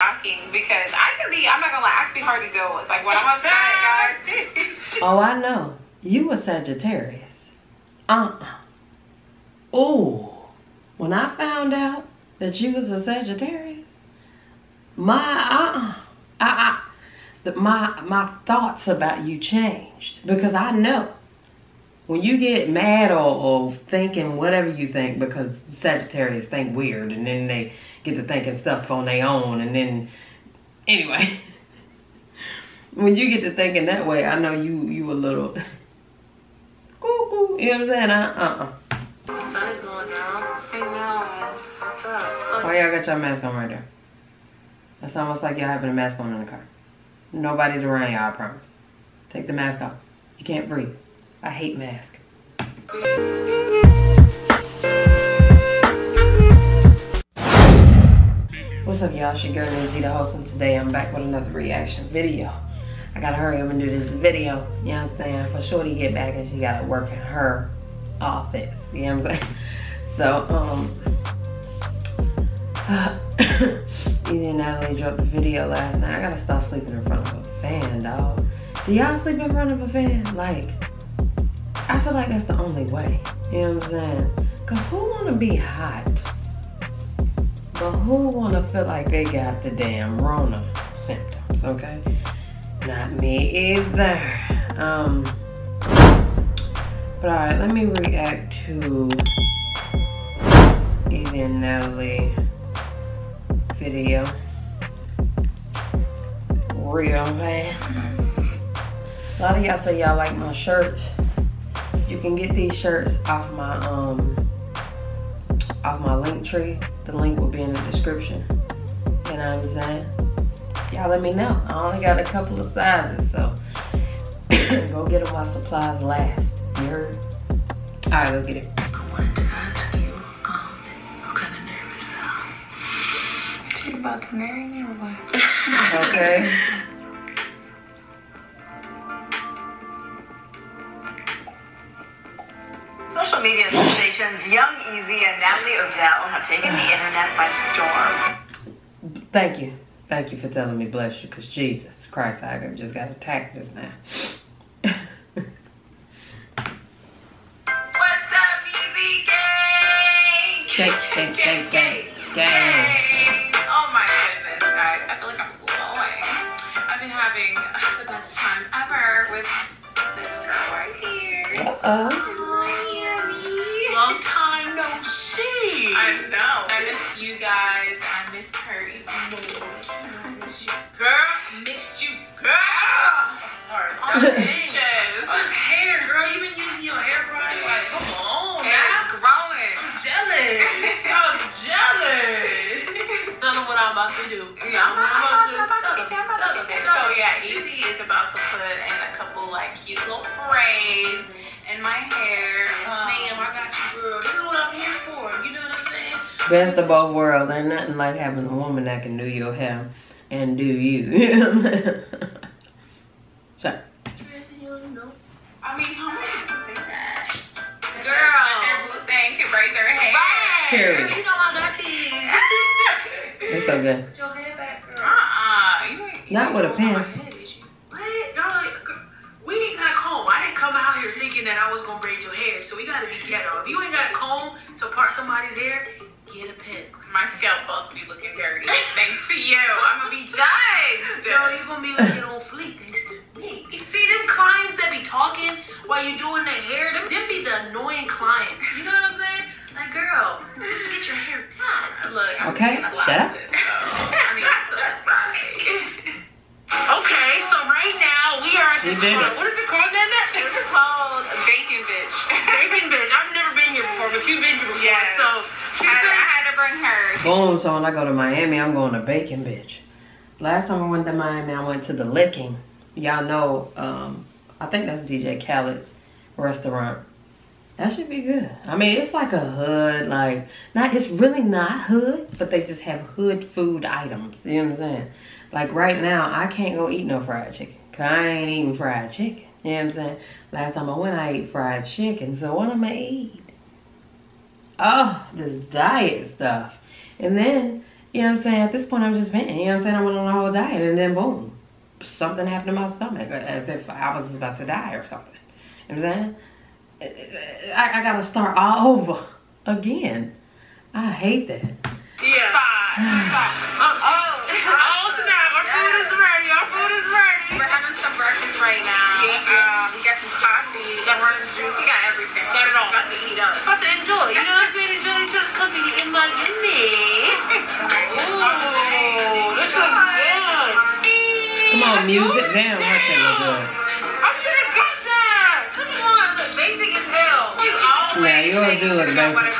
shocking because I can be. I'm not gonna lie. I can be hard to deal with. Like when I'm upset, guys. Oh, I know. You a Sagittarius. Uh-uh. Oh, when I found out that you was a Sagittarius, my uh-uh, uh-uh, the, my my thoughts about you changed because I know when you get mad or, or thinking whatever you think because Sagittarius think weird and then they get to thinking stuff on their own and then anyway. When you get to thinking that way I know you you a little cuckoo you know what I'm saying? Uh uh The sun is going down. I know. What's up? why y'all got your mask on right there? That's almost like y'all having a mask on in the car. Nobody's around y'all I promise. Take the mask off. You can't breathe I hate masks What's up, y'all? It's your girl, host, and today I'm back with another reaction video. I gotta hurry up and do this video, you know what I'm saying? For Shorty get back and she gotta work in her office, you know what I'm saying? So, um, Ezee and Natalie dropped a video last night. I gotta stop sleeping in front of a fan, dog. Do y'all sleep in front of a fan? Like, I feel like that's the only way, you know what I'm saying? Cause who wanna be hot? But who wanna feel like they got the damn Rona symptoms, okay? Not me either. Um, but alright, let me react to Ezee and Natalie video. Real man. A lot of y'all say y'all like my shirts. You can get these shirts off my um off my link tree. The link will be in the description. You know what I'm saying? Y'all let me know. I only got a couple of sizes, so go get them while supplies last. You heard? All right, let's get it. I wanted to ask you, um, I'm kind of nervous now. She about to marry me or what? Okay. Social media sensations Young Ezee and Natalie Odell have taken the internet by storm. Thank you. Thank you for telling me, bless you, because Jesus Christ, I just got attacked just now. What's up, Ezee Gang? Gang, gang, gang, gang, gang. Oh my goodness, guys. I feel like I'm glowing. I've been having the best time ever with this girl right here. Uh-oh. I know. I miss you guys. Best of both worlds. Ain't nothing like having a woman that can do your hair and do you. so, I mean, how many people say that? Girl, their boo thing can braid their hair. Period. You know I got you. it's okay. Put your hair back, girl. Uh-uh. You ain't, you Not ain't with a going pen. head. What? Y'all like, girl, we ain't got a comb. I didn't come out here thinking that I was gonna braid your hair, so we gotta be ghetto. If you ain't got a comb to part somebody's hair, get a pen. My scalp bugs be looking dirty. Thanks to you. I'm gonna be judged. Girl, you gonna be looking on fleek thanks to me. See them clients that be talking while you doing their hair, them, them be the annoying clients. You know what I'm saying? Like, girl, just get your hair done. Look, I'm Okay, getting shut up. this, so I need to right. Okay, so right now we are at this did club. it. What is it called, Nana? It's called Bacon Bitch. Bacon bitch. I've never been here before, but you've been here before. Yes. So bring boom. So when I go to Miami, I'm going to Bacon Bitch. Last time I went to Miami, I went to the Licking. Y'all know, um, I think that's DJ Khaled's restaurant. That should be good. I mean, it's like a hood, like not. It's really not hood, but they just have hood food items. You know what I'm saying? Like right now, I can't go eat no fried chicken. Cause I ain't eating fried chicken. You know what I'm saying? Last time I went, I ate fried chicken. So what am I eat? Oh, this diet stuff. And then You know what I'm saying? At this point, I'm just venting. You know what I'm saying? I went on a whole diet, and then boom, something happened to my stomach, as if I was about to die or something. You know what I'm saying? I, I gotta start all over again. I hate that. Yeah. Five. Five. Oh, oh, oh, snap. Our food is ready. Our food is ready. We're having some breakfast right now. Yeah, yeah. Um, we got some coffee, Got orange juice. We got everything. Got it all. About to eat up. Music. Damn, that shit look good. I should have got that. Come on, look, basic as hell. You always yeah, you always do look basic.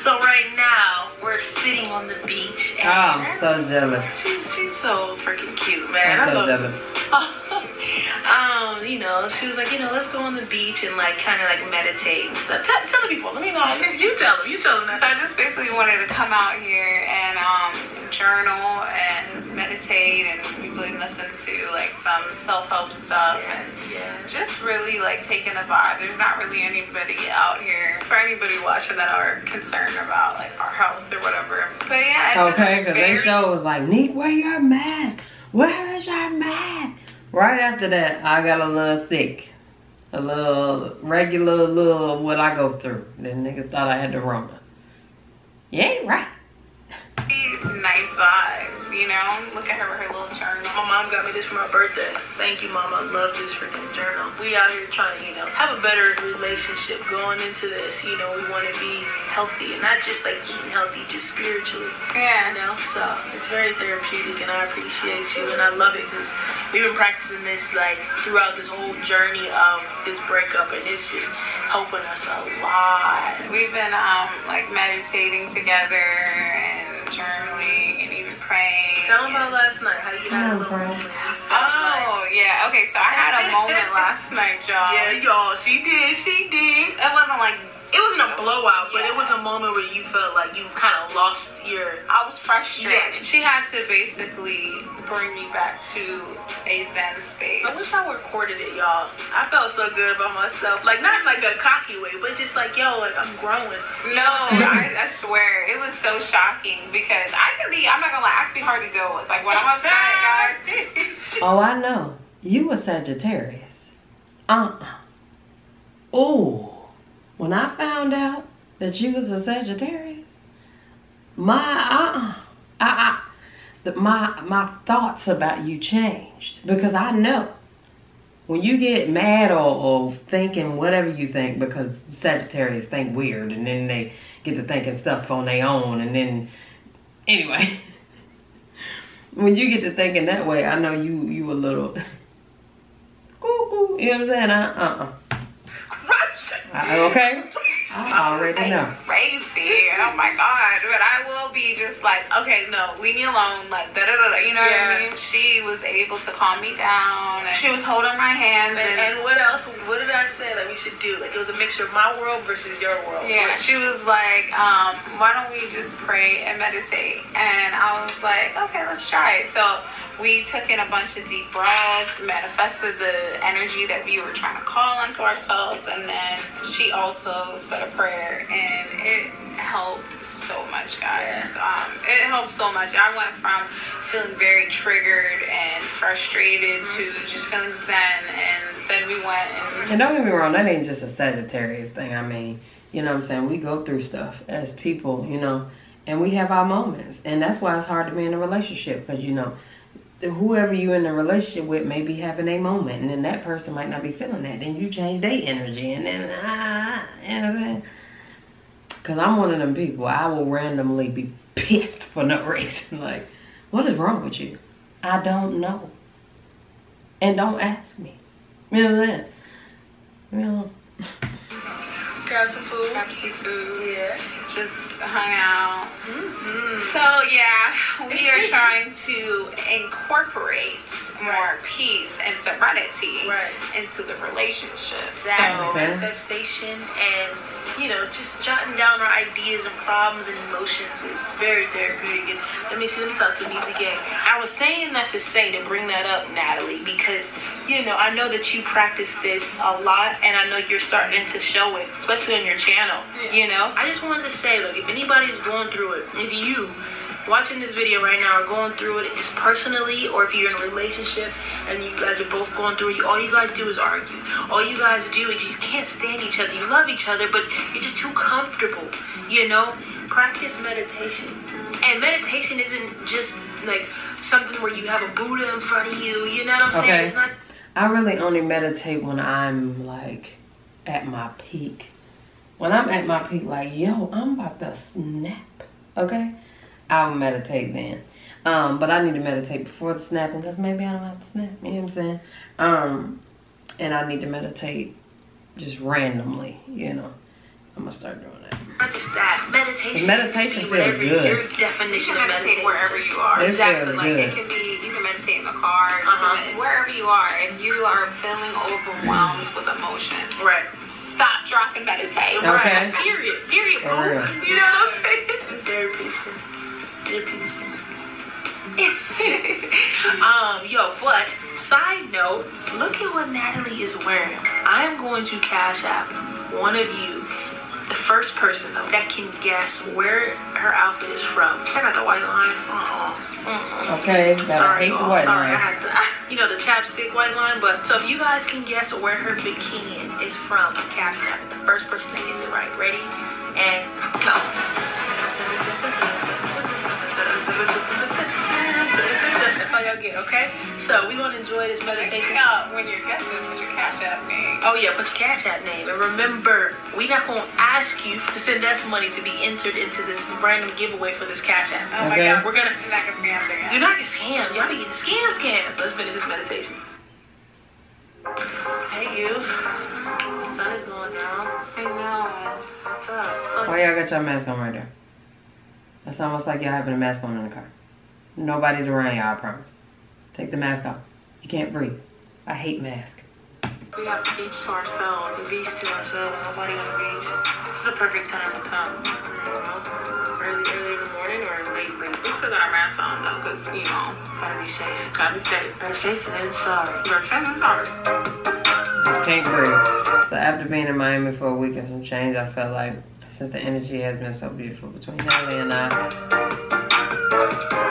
So right now, we're sitting on the beach. And oh, I'm so jealous. she's she's so freaking cute, man. I'm I so love jealous. um, you know, she was like, you know, let's go on the beach and like kind of like meditate and stuff. Tell, tell the people. Let me know. You tell them. You tell them. So I just basically wanted to come out here and um, journal and meditate and really listen to like some self-help stuff and just really like taking the vibe. There's not really anybody out here for anybody watching that are concerned about like our health or whatever. But yeah, it's Okay, because very, they show was like, Neat, wear your mask. Where is your mask? Right after that, I got a little sick. A little regular little what I go through. Then niggas thought I had the Rona. You ain't right. nice vibe. You know, look at her with her little journal. My mom got me this for my birthday. Thank you, mom. I love this freaking journal. We out here trying to, you know, have a better relationship going into this. You know, we want to be healthy and not just like eating healthy, just spiritually. Yeah. You know, so it's very therapeutic, and I appreciate you, and I love it because we've been practicing this like throughout this whole journey of this breakup, and it's just helping us a lot. We've been um like meditating together praying. Tell them about last night, how you had a little girl. moment. You felt like- Oh yeah, okay. So I had a moment last night, y'all. Yeah, y'all, she did, she did. It wasn't like It wasn't a blowout, but it was a moment where you felt like you kind of lost your. I was frustrated. Yeah. She had to basically bring me back to a zen space. I wish I recorded it, y'all. I felt so good about myself. Like, not in like a cocky way, but just like, yo, like, I'm growing. No, I, I swear it was so shocking because I could be. I'm not gonna lie. I could be hard to deal with. Like when I'm upset, guys. Oh, I know. You a Sagittarius. Uh-uh. Oh, when I found out that you was a Sagittarius, my uh-uh, I, the, my my thoughts about you changed because I know when you get mad or, or thinking whatever you think because Sagittarius think weird and then they get to thinking stuff on their own and then anyway. when you get to thinking that way, I know you you a little cuckoo. You know what I'm saying? Uh uh. I, uh, okay. I already know. Crazy. Oh my god. But I will be just like, okay, no, leave me alone. Like, da da da. da. You know what I mean? She was able to calm me down. And she was holding my hands. And, And, and what else? What did I say that we should do? Like, it was a mixture of my world versus your world. yeah, she was like, um, why don't we just pray and meditate? And I was like, okay, let's try it. So we took in a bunch of deep breaths, manifested the energy that we were trying to call onto ourselves, and then she also said a prayer, and it helped so much, guys. Um, it helped so much. I went from feeling very triggered and frustrated to just feeling zen, and then we went and And don't get me wrong, that ain't just a Sagittarius thing. I mean, you know what I'm saying? We go through stuff as people, you know, and we have our moments. And that's why it's hard to be in a relationship because, you know, whoever you're in a relationship with may be having a moment and then that person might not be feeling that. Then you change their energy and then, ah, you know what I'm saying? Because I'm one of them people, I will randomly be pissed for no reason. Like, what is wrong with you? I don't know. And don't ask me. You know what I'm saying? You know, Grab some food. grab some food. Yeah. just hung out. Mm-hmm. So yeah, we are trying to incorporate more peace and serenity Right. into the relationship. Exactly. So Manifestation and you know, just jotting down our ideas and problems and emotions. It's very therapeutic. And let me see, let me talk to Ezee Gang. I was saying that to say to bring that up, Natalie, because you know, I know that you practice this a lot and I know you're starting to show it, especially on your channel. You know? I just wanted to say, look, if anybody's going through it, if you watching this video right now or going through it just personally or if you're in a relationship and you guys are both going through it all you guys do is argue all you guys do is you just can't stand each other you love each other but you're just too comfortable you know practice meditation and meditation isn't just like something where you have a buddha in front of you you know what i'm saying Okay. it's not I really only meditate when I'm like at my peak. When I'm at my peak, like, yo, I'm about to snap. Okay? I'll meditate then. Um, but I need to meditate before the snapping because maybe I don't have to snap. You know what I'm saying? Um, and I need to meditate just randomly, you know. I'm gonna start doing that. not just that meditation Meditation can be feels whatever good. your you definition can of meditate meditation wherever you are. It exactly. feels Like good. it can be you can meditate in the car, Uh-huh. wherever you are. If you are feeling overwhelmed with emotion, right stop, drop, and meditate. Okay. Right. Period. Period. For boo. real. You know what I'm saying? It's very peaceful. Peaceful. um, yo, but side note, look at what Natalie is wearing. I am going to cash out one of you, the first person though, that can guess where her outfit is from. I got the white line. Uh-uh. Uh-uh. Okay? Sorry, y'all. Sorry, I had the, you know, the chapstick white line. But so if you guys can guess where her bikini is from, I'm out the first person that gets it right. Ready? And go. That's all y'all get, okay? So we gonna enjoy this meditation. sure y'all, when you're guessing, put your cash app name. Oh yeah, put your cash app name. And remember, we not gonna ask you to send us money to be entered into this random giveaway for this cash app. Oh my god, We're gonna You're not gonna see out there. do not get scammed. Y'all be getting scam scam. Let's finish this meditation. Hey you. The sun is going down. I know. What's up? Why y'all got your mask on right there? It's almost like y'all having a mask on in the car. Nobody's around y'all, I promise. Take the mask off. You can't breathe. I hate masks. We have the beach to ourselves. The beach to ourselves. Nobody on the beach. This is the perfect time to come. Early, early in the morning or late, late. We still got our masks on though, cause you know, Gotta be safe. gotta be safe. Better safe than sorry. You're feeling sorry. Just can't breathe. So after being in Miami for a week and some change, I felt like since the energy has been so beautiful between Natalie and I, I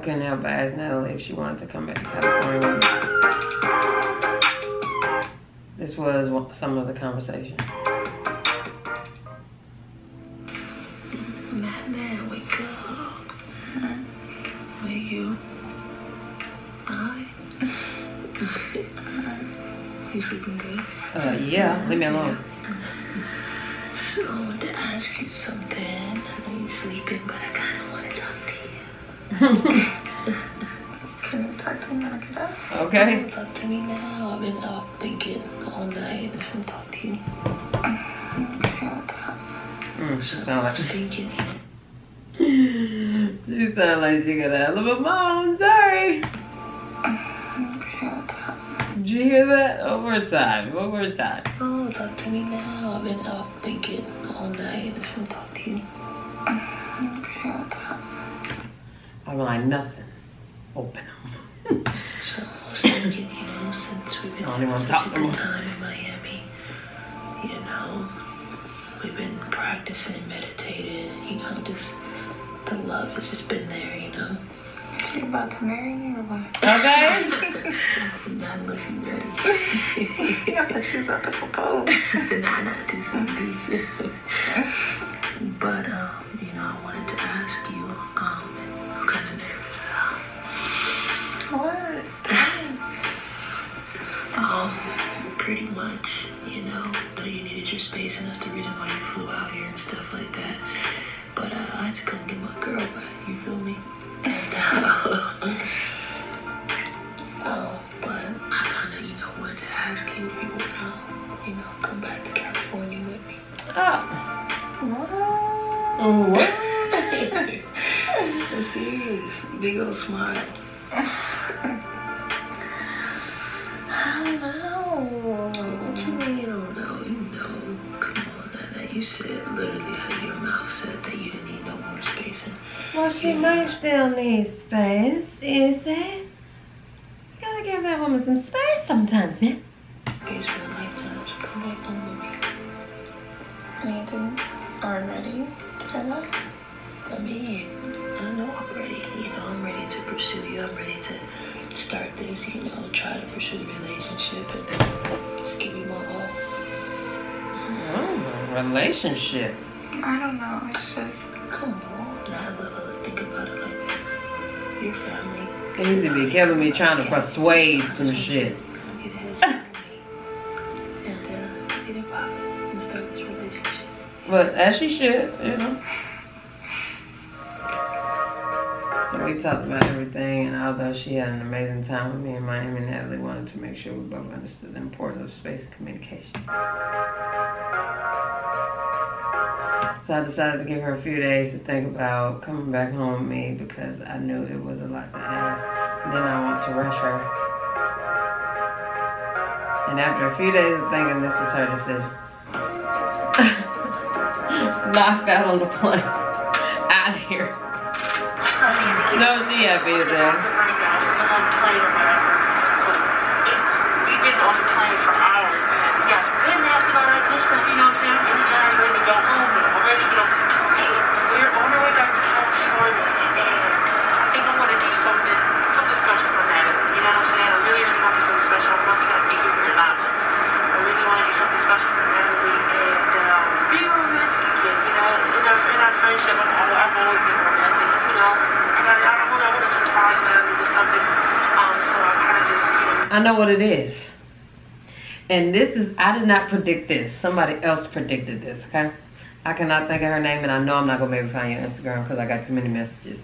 couldn't help but ask Natalie if she wanted to come back to California. This was some of the conversation. Nana, wake up. Where you? Hi. you sleeping good? Uh, yeah, leave me alone. So I want to ask you something. I know you're sleeping, but I kind of Can you talk to me when I get up? Okay. Talk to me now. I've been up thinking all night. I to talk to you. Okay. Mm, she sound like was thinking. she sound like she got a a mom. Sorry. Okay, what's up? Did you hear that? One more time. One more time. Oh, talk to me now. I've been up thinking all night. I want talk I'm like nothing. Open them. So I was thinking, you know, since we've been I don't even having such no a more. good time in Miami, you know, we've been practicing and meditating, you know, just the love has just been there, you know. She about to marry me or what? Okay. Not unless you ready. I thought she was about to propose. nah, not too soon, too soon. but, um, stuff like that. But uh, I had to come get my girl back, you feel me? Well, she might still need space, is it? You gotta give that woman some space sometimes, man. space for a lifetime. So come back home with me. Anything already? Jenna? I mean, I know I'm ready. You know, I'm ready to pursue you. I'm ready to start this, you know, try to pursue the relationship and just give you my all. Oh, relationship. I don't know. It's just. Come on. Your family. Ezee be killing me trying to persuade some shit. It has. And, uh, get it and start this relationship. But as she should, you know. So we talked about everything, and although she had an amazing time with me and Miami, Natalie wanted to make sure we both understood the importance of space and communication. So I decided to give her a few days to think about coming back home with me because I knew it was a lot to ask. And then I want to rush her. And after a few days of thinking, this was her decision. Knocked out on the plane. Out of here. It's not easy. getting No, she happy as is, I did not predict this. Somebody else predicted this, okay? I cannot think of her name, and I know I'm not to be able to find your Instagram because I got too many messages.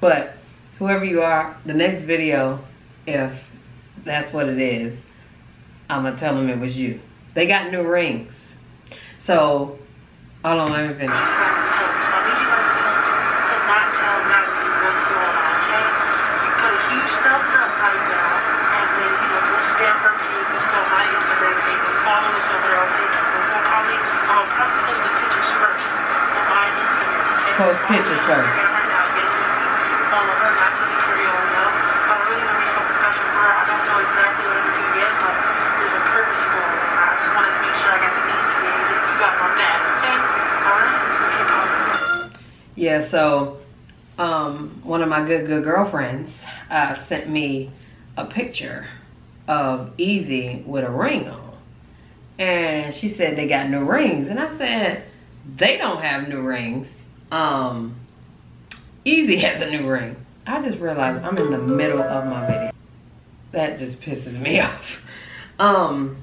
But whoever you are, the next video, if that's what it is, I'm to tell them it was you. They got new rings. So, hold on, let me finish. Alright? Okay, bye. Yeah, so um, one of my good good girlfriends uh, sent me a picture of Ezee with a ring on, and she said they got new rings, and I said they don't have new rings. Um, Ezee has a new ring. I just realized I'm in the middle of my video. That just pisses me off. Um,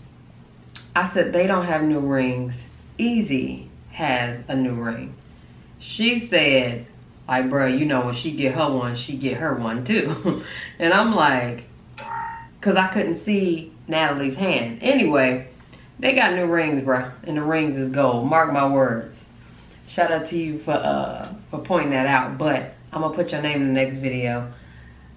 I said they don't have new rings. Ezee has a new ring she said, like, bro, you know, when she get her one, she get her one too. and I'm like, cause I couldn't see Natalie's hand. Anyway, they got new rings, bro, and the rings is gold. Mark my words. Shout out to you for uh for pointing that out. But I'm gonna put your name in the next video.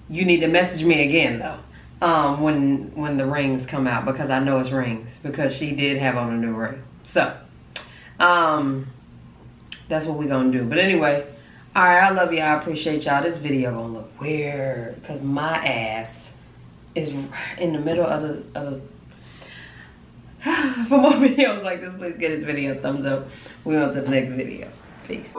You need to message me again though. Um, when when the rings come out because I know it's rings because she did have on a new ring. So, um, that's what we're gonna do. But anyway, all right, I love y'all. I appreciate y'all. This video gonna look weird because my ass is in the middle of the. Of the For more videos like this, please give this video a thumbs up. We on to the next video. Peace.